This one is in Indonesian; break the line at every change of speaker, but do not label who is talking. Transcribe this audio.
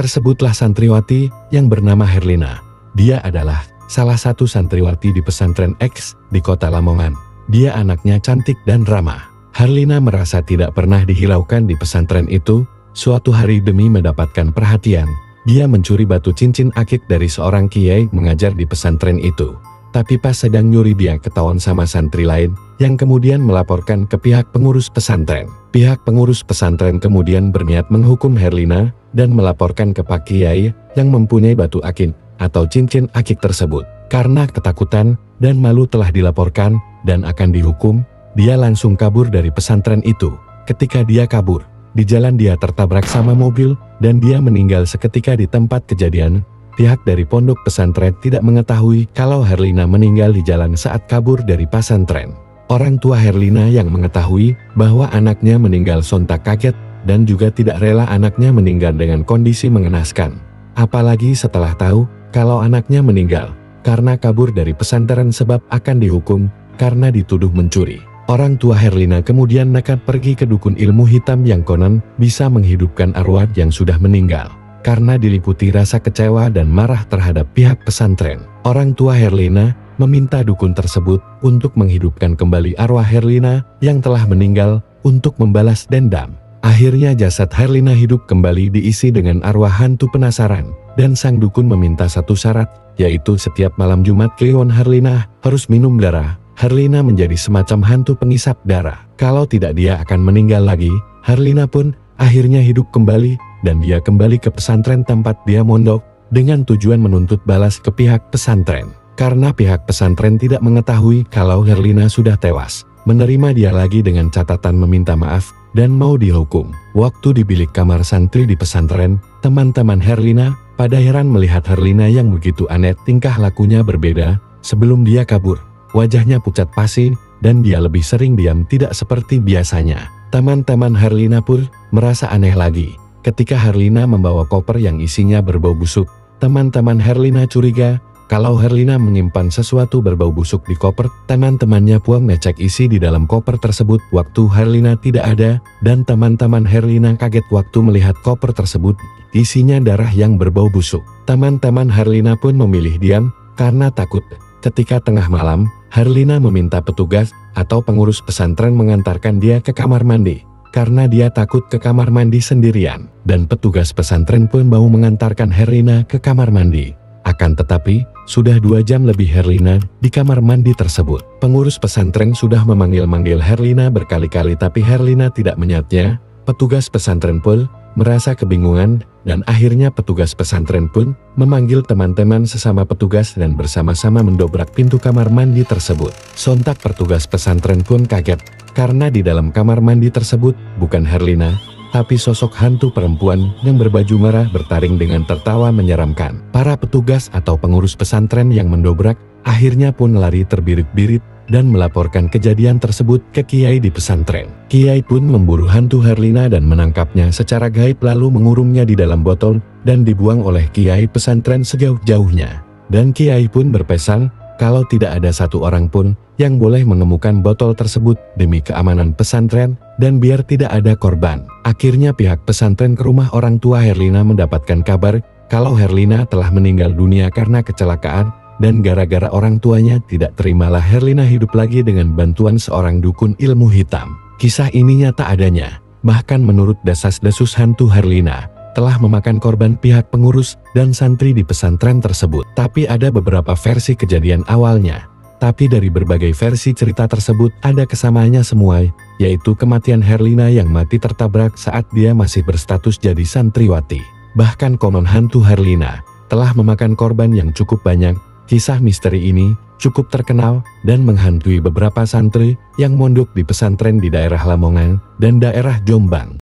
tersebutlah santriwati yang bernama Herlina. Dia adalah salah satu santriwati di pesantren X di kota Lamongan. Dia anaknya cantik dan ramah. Herlina merasa tidak pernah dihiraukan di pesantren itu, suatu hari demi mendapatkan perhatian, dia mencuri batu cincin akik dari seorang kiai mengajar di pesantren itu. Tapi pas sedang nyuri dia ketahuan sama santri lain, yang kemudian melaporkan ke pihak pengurus pesantren. Pihak pengurus pesantren kemudian berniat menghukum Herlina, dan melaporkan ke Pak Kiai, yang mempunyai batu akik, atau cincin akik tersebut. Karena ketakutan, dan malu telah dilaporkan, dan akan dihukum, dia langsung kabur dari pesantren itu. Ketika dia kabur, di jalan dia tertabrak sama mobil, dan dia meninggal seketika di tempat kejadian. Pihak dari pondok pesantren tidak mengetahui kalau Herlina meninggal di jalan saat kabur dari pesantren. Orang tua Herlina yang mengetahui bahwa anaknya meninggal sontak kaget, dan juga tidak rela anaknya meninggal dengan kondisi mengenaskan. Apalagi setelah tahu kalau anaknya meninggal, karena kabur dari pesantren sebab akan dihukum, karena dituduh mencuri. Orang tua Herlina kemudian nekat pergi ke dukun ilmu hitam yang konon bisa menghidupkan arwah yang sudah meninggal. Karena diliputi rasa kecewa dan marah terhadap pihak pesantren, orang tua Herlina meminta dukun tersebut untuk menghidupkan kembali arwah Herlina yang telah meninggal untuk membalas dendam. Akhirnya jasad Herlina hidup kembali diisi dengan arwah hantu penasaran, dan sang dukun meminta satu syarat, yaitu setiap malam Jumat Kliwon Herlina harus minum darah Herlina menjadi semacam hantu pengisap darah. Kalau tidak dia akan meninggal lagi, Herlina pun akhirnya hidup kembali, dan dia kembali ke pesantren tempat dia mondok, dengan tujuan menuntut balas ke pihak pesantren. Karena pihak pesantren tidak mengetahui kalau Herlina sudah tewas, menerima dia lagi dengan catatan meminta maaf, dan mau dihukum. Waktu di bilik kamar santri di pesantren, teman-teman Herlina pada heran melihat Herlina yang begitu aneh tingkah lakunya berbeda, sebelum dia kabur. Wajahnya pucat pasi, dan dia lebih sering diam tidak seperti biasanya. Teman-teman Herlina pun merasa aneh lagi. Ketika Herlina membawa koper yang isinya berbau busuk, teman-teman Herlina curiga kalau Herlina menyimpan sesuatu berbau busuk di koper, teman-temannya pun ngecek isi di dalam koper tersebut waktu Herlina tidak ada, dan teman-teman Herlina kaget waktu melihat koper tersebut, isinya darah yang berbau busuk. Teman-teman Herlina pun memilih diam, karena takut. Ketika tengah malam, Herlina meminta petugas atau pengurus pesantren mengantarkan dia ke kamar mandi, karena dia takut ke kamar mandi sendirian, dan petugas pesantren pun mau mengantarkan Herlina ke kamar mandi. Akan tetapi, sudah dua jam lebih Herlina di kamar mandi tersebut. Pengurus pesantren sudah memanggil-manggil Herlina berkali-kali tapi Herlina tidak menyatnya. Petugas pesantren pun merasa kebingungan, dan akhirnya petugas pesantren pun memanggil teman-teman sesama petugas dan bersama-sama mendobrak pintu kamar mandi tersebut. Sontak petugas pesantren pun kaget, karena di dalam kamar mandi tersebut bukan Herlina, tapi sosok hantu perempuan yang berbaju merah bertaring dengan tertawa menyeramkan. Para petugas atau pengurus pesantren yang mendobrak akhirnya pun lari terbirit-birit dan melaporkan kejadian tersebut ke Kiai di pesantren. Kiai pun memburu hantu Herlina dan menangkapnya secara gaib lalu mengurungnya di dalam botol dan dibuang oleh Kiai pesantren sejauh-jauhnya. Dan Kiai pun berpesan kalau tidak ada satu orang pun yang boleh mengemukan botol tersebut demi keamanan pesantren dan biar tidak ada korban. Akhirnya pihak pesantren ke rumah orang tua Herlina mendapatkan kabar kalau Herlina telah meninggal dunia karena kecelakaan dan gara-gara orang tuanya tidak terimalah Herlina hidup lagi dengan bantuan seorang dukun ilmu hitam. Kisah ini nyata adanya, bahkan menurut dasas-desus hantu Herlina, telah memakan korban pihak pengurus dan santri di pesantren tersebut. Tapi ada beberapa versi kejadian awalnya. Tapi dari berbagai versi cerita tersebut ada kesamaannya semua, yaitu kematian Herlina yang mati tertabrak saat dia masih berstatus jadi santriwati. Bahkan konon hantu Herlina telah memakan korban yang cukup banyak Kisah misteri ini cukup terkenal dan menghantui beberapa santri yang mondok di pesantren di daerah Lamongan dan daerah Jombang.